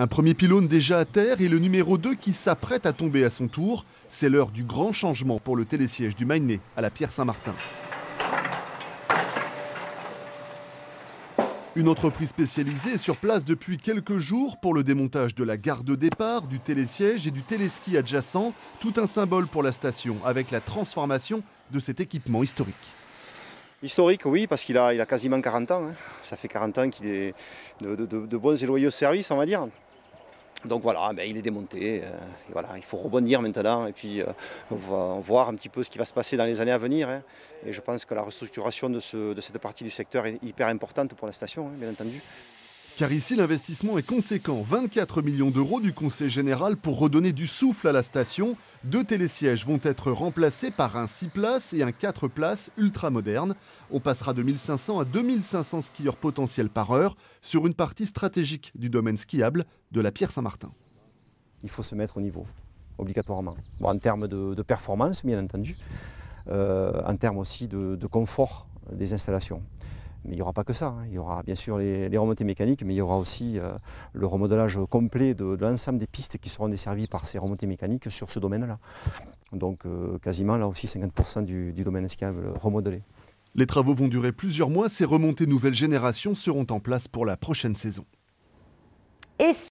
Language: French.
Un premier pylône déjà à terre et le numéro 2 qui s'apprête à tomber à son tour. C'est l'heure du grand changement pour le télésiège du Mainé à la Pierre Saint-Martin. Une entreprise spécialisée est sur place depuis quelques jours pour le démontage de la gare de départ, du télésiège et du téléski adjacent. Tout un symbole pour la station avec la transformation de cet équipement historique. Historique, oui, parce qu'il a, quasiment 40 ans. hein. Ça fait 40 ans qu'il est de bons et loyaux services, on va dire. Donc voilà, ben, il est démonté. euh, il faut rebondir maintenant et puis euh, voir un petit peu ce qui va se passer dans les années à venir. hein. Et je pense que la restructuration de cette partie du secteur est hyper importante pour la station, hein, bien entendu. Car ici, l'investissement est conséquent. 24 millions d'euros du Conseil général pour redonner du souffle à la station. Deux télésièges vont être remplacés par un 6 places et un 4 places ultra moderne. On passera de 1500 à 2500 skieurs potentiels par heure sur une partie stratégique du domaine skiable de la Pierre Saint-Martin. il faut se mettre au niveau, obligatoirement. En termes de, performance, bien entendu, euh, en termes aussi de confort des installations. Mais il n'y aura pas que ça. hein. Il y aura bien sûr les, les remontées mécaniques, mais il y aura aussi euh, le remodelage complet de, de l'ensemble des pistes qui seront desservies par ces remontées mécaniques sur ce domaine-là. Donc euh, quasiment là aussi 50% du, du domaine skiable remodelé. Les travaux vont durer plusieurs mois. Ces remontées nouvelle génération seront en place pour la prochaine saison. Et si